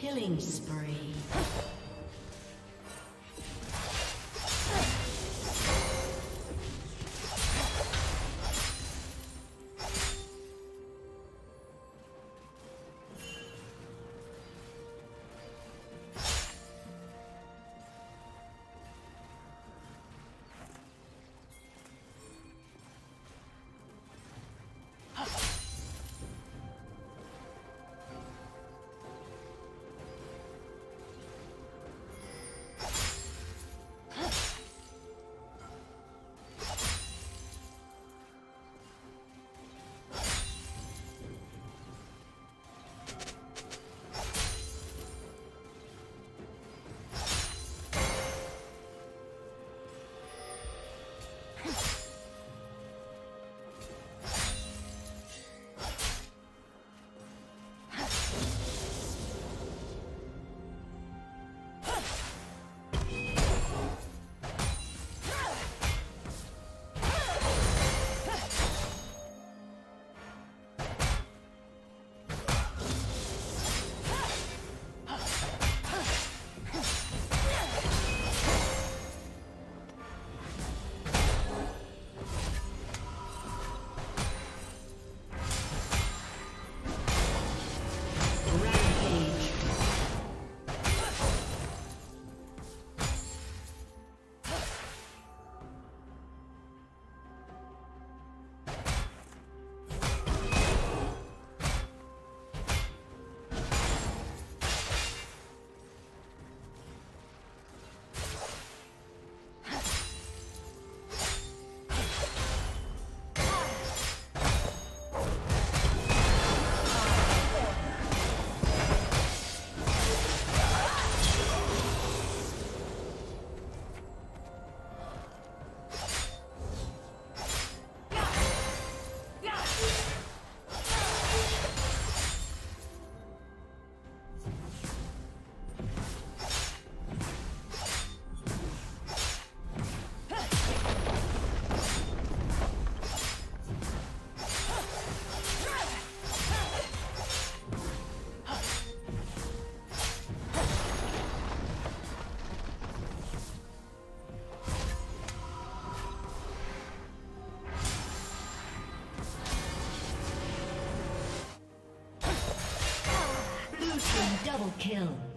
Killing spree. Double kill.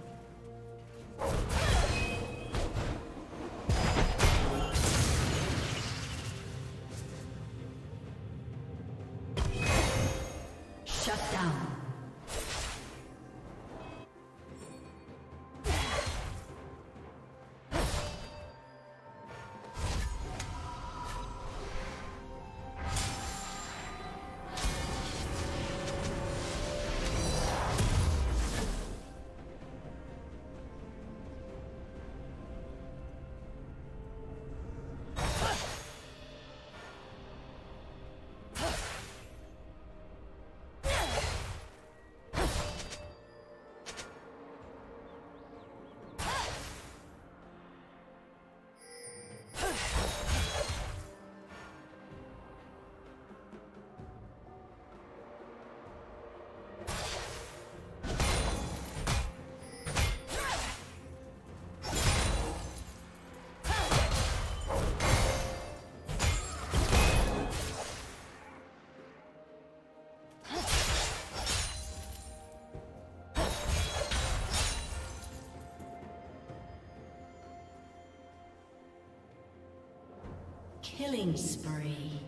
Killing spree.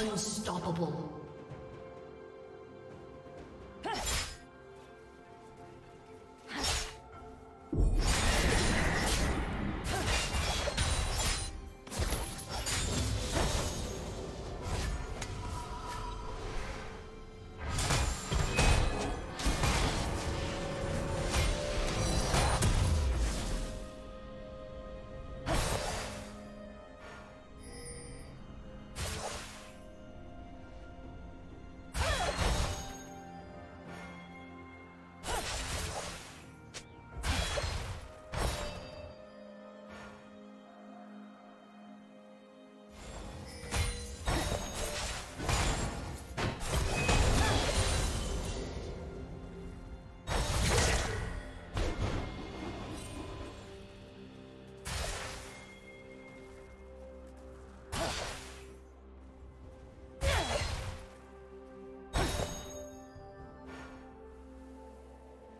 Unstoppable.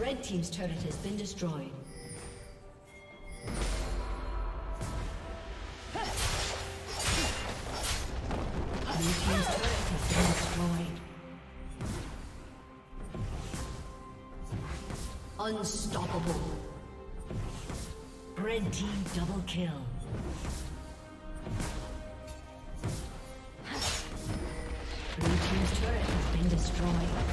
Red Team's turret has been destroyed. Blue Team's turret has been destroyed. Unstoppable. Red Team double kill. Blue Team's turret has been destroyed.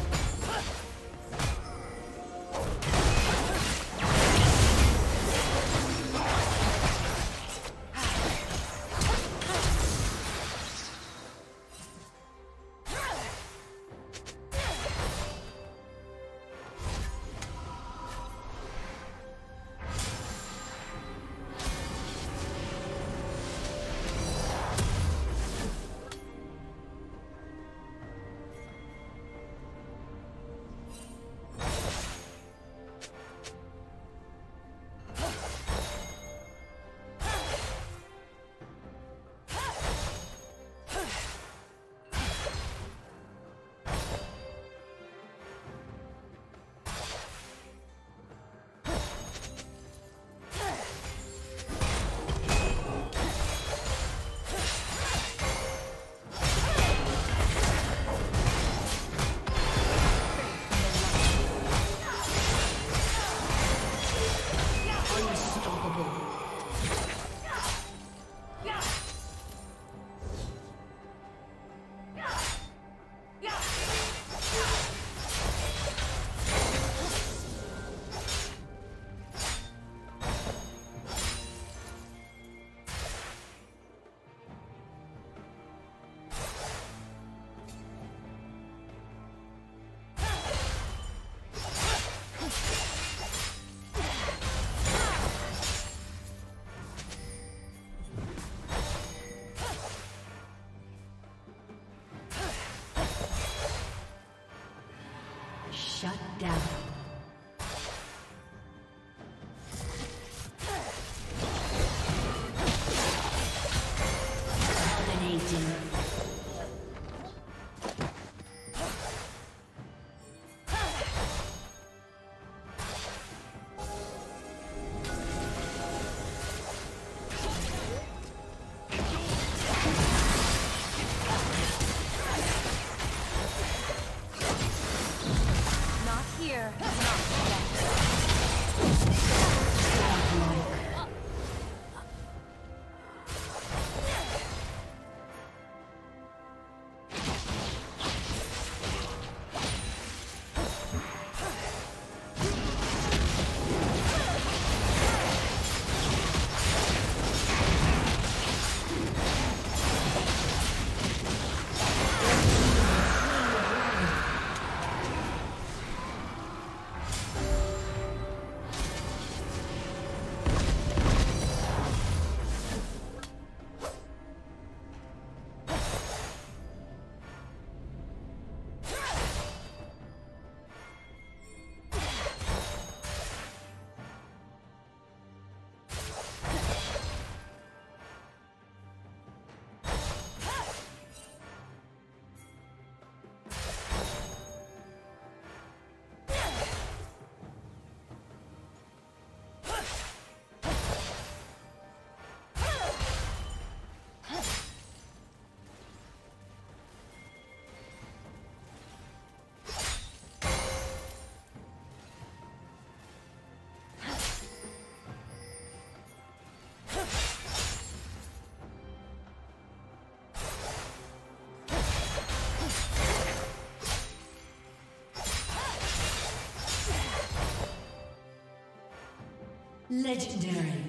Legendary.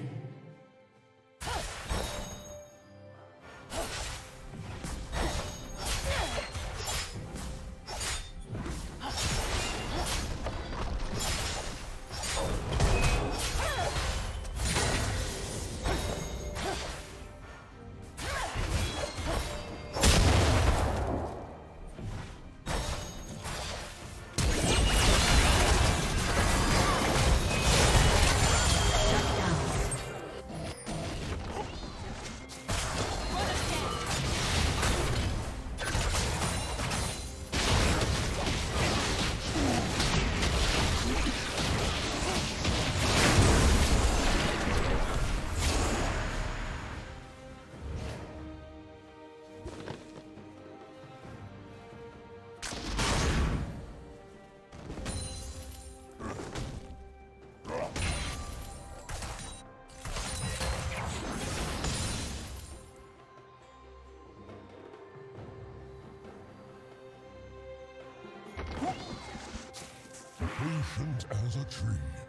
Patient as a tree.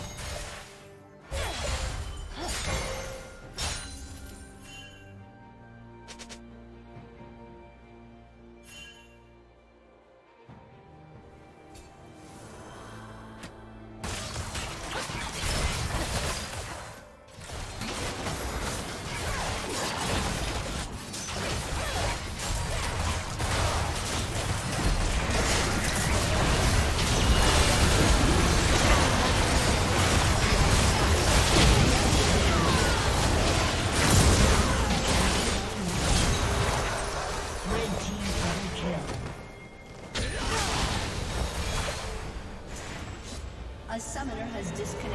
Disconnected.